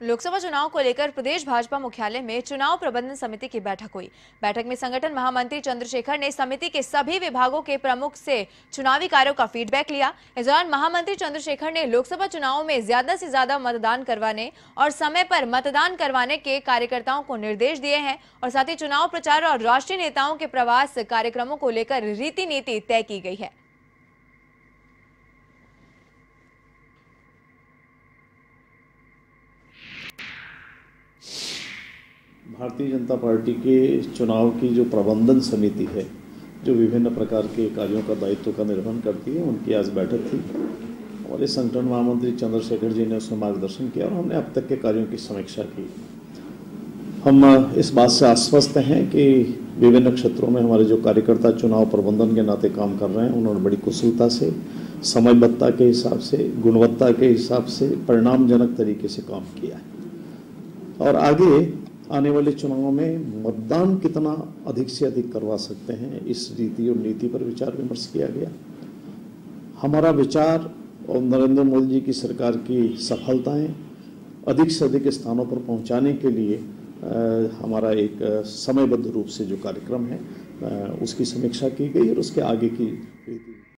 लोकसभा चुनाव को लेकर प्रदेश भाजपा मुख्यालय में चुनाव प्रबंधन समिति की बैठक हुई। बैठक में संगठन महामंत्री चंद्रशेखर ने समिति के सभी विभागों के प्रमुख से चुनावी कार्यों का फीडबैक लिया। इस दौरान महामंत्री चंद्रशेखर ने लोकसभा चुनाव में ज़्यादा से ज़्यादा मतदान करवाने और समय पर मतदान करवाने के कार्यकर्ताओं को निर्देश दिए हैं और साथ ही चुनाव प्रचार और राष्ट्रीय नेताओं के प्रवास कार्यक्रमों को लेकर रीति नीति तय की गई है। भारतीय जनता पार्टी के चुनाव की जो प्रबंधन समिति है, जो विभिन्न प्रकार के कार्यों का दायित्व का निर्वहन करती है, उनकी आज बैठक थी। इस संगठन महामंत्री चंद्रशेखर जी ने उसमें मार्गदर्शन किया और हमने अब तक के कार्यों की समीक्षा की। हम इस बात से आश्वस्त हैं कि विभिन्न क्षेत्रों में हमारे जो कार्यकर्ता चुनाव प्रबंधन के नाते काम कर रहे हैं, उन्होंने बड़ी कुशलता से, समयबद्धता के हिसाब से, गुणवत्ता के हिसाब से परिणामजनक तरीके से काम किया है। और आगे आने वाले चुनावों में मतदान कितना अधिक से अधिक करवा सकते हैं इस रीति और नीति पर विचार विमर्श किया गया। हमारा विचार और नरेंद्र मोदी जी की सरकार की सफलताएँ अधिक से अधिक स्थानों पर पहुँचाने के लिए आ, हमारा एक समयबद्ध रूप से जो कार्यक्रम है आ, उसकी समीक्षा की गई और उसके आगे की